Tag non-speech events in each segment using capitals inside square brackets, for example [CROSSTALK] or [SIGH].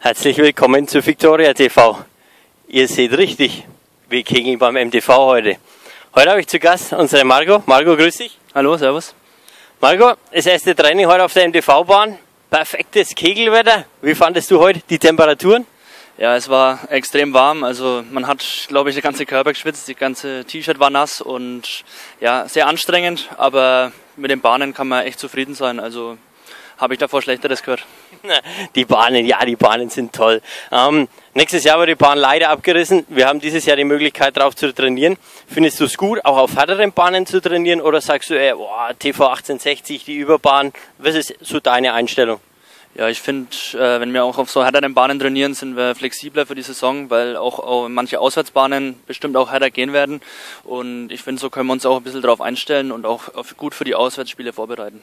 Herzlich willkommen zu Victoria TV. Ihr seht richtig, wir kegeln beim MTV heute. Heute habe ich zu Gast unsere Margot. Margot, grüß dich. Hallo, servus. Margot, das erste Training heute auf der MTV-Bahn. Perfektes Kegelwetter. Wie fandest du heute die Temperaturen? Ja, es war extrem warm. Also man hat, glaube ich, der ganze Körper geschwitzt, die ganze T-Shirt war nass und ja, sehr anstrengend. Aber mit den Bahnen kann man echt zufrieden sein. Also habe ich davor Schlechteres gehört. [LAUGHS] Die Bahnen, ja, die Bahnen sind toll. Ähm, nächstes Jahr wird die Bahn leider abgerissen. Wir haben dieses Jahr die Möglichkeit, darauf zu trainieren. Findest du es gut, auch auf härteren Bahnen zu trainieren? Oder sagst du, ey, boah, TV 1860, die Überbahn, was ist so deine Einstellung? Ja, ich finde, äh, wenn wir auch auf so härteren Bahnen trainieren, sind wir flexibler für die Saison, weil auch manche Auswärtsbahnen bestimmt auch härter gehen werden. Und ich finde, so können wir uns auch ein bisschen darauf einstellen und auch gut für die Auswärtsspiele vorbereiten.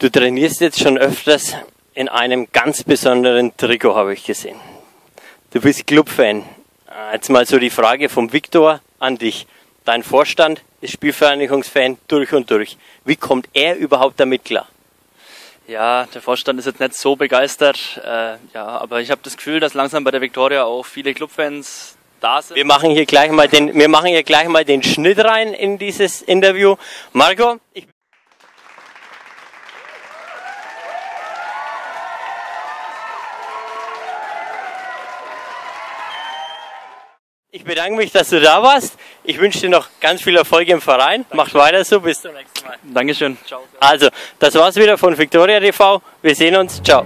Du trainierst jetzt schon öfters in einem ganz besonderen Trikot, habe ich gesehen. Du bist Clubfan. Äh, jetzt mal so die Frage vom Viktor an dich. Dein Vorstand ist Spielvereinigungsfan durch und durch. Wie kommt er überhaupt damit klar? Ja, der Vorstand ist jetzt nicht so begeistert. Äh, ja, aber ich habe das Gefühl, dass langsam bei der Viktoria auch viele Clubfans da sind. Wir machen hier gleich mal den, wir machen hier gleich mal den Schnitt rein in dieses Interview. Marco, ich Ich bedanke mich, dass du da warst. Ich wünsche dir noch ganz viel Erfolg im Verein. Dankeschön. Macht weiter so. Bis zum nächsten Mal. Dankeschön. Ciao. Also, das war's wieder von Victoria TV. Wir sehen uns. Ciao.